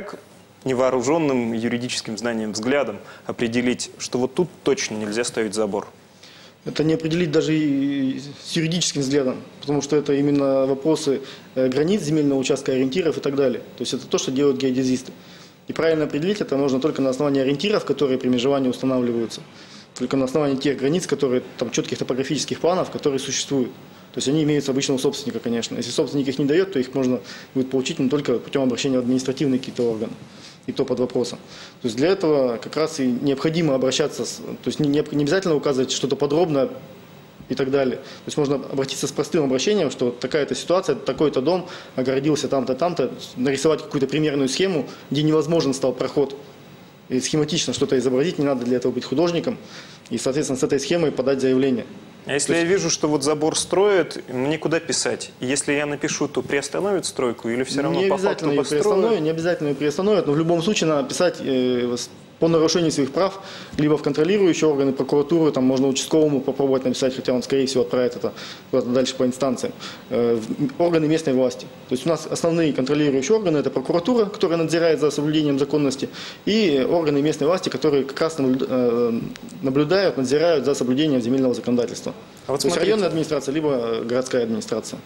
Как невооруженным юридическим знанием, взглядом определить, что вот тут точно нельзя ставить забор? Это не определить даже и с юридическим взглядом, потому что это именно вопросы э, границ земельного участка, ориентиров и так далее. То есть это то, что делают геодезисты. И правильно определить это можно только на основании ориентиров, которые при межевании устанавливаются. Только на основании тех границ, которые, там, четких топографических планов, которые существуют. То есть они имеются обычно у собственника, конечно. Если собственник их не дает, то их можно будет получить не только путем обращения в административные какие-то органы. И то под вопросом. То есть для этого как раз и необходимо обращаться, с- то есть не, не не обязательно указывать что-то подробно и так далее. То есть можно обратиться с простым обращением, что такая-то ситуация, такой-то дом огородился там-то, там-то, нарисовать какую-то примерную схему, где невозможен стал проход. И схематично что-то изобразить, не надо для этого быть художником. И, соответственно, с этой схемой подать заявление. А если я вижу, что вот забор строят, мне куда писать? Если я напишу, то приостановят стройку или все равно не по факту построят? не обязательно ее приостановят, но в любом случае надо писать э, по нарушению своих прав, либо в контролирующие органы, прокуратуру, там можно участковому попробовать написать, хотя он, скорее всего, отправит это куда-то дальше по инстанциям, э, в органы местной власти. То есть у нас основные контролирующие органы – это прокуратура, которая надзирает за соблюдением законности, и органы местной власти, которые как раз э, наблюдают, надзирают за соблюдением земельного законодательства. А вот То есть смотрите. районная администрация, либо э, городская администрация.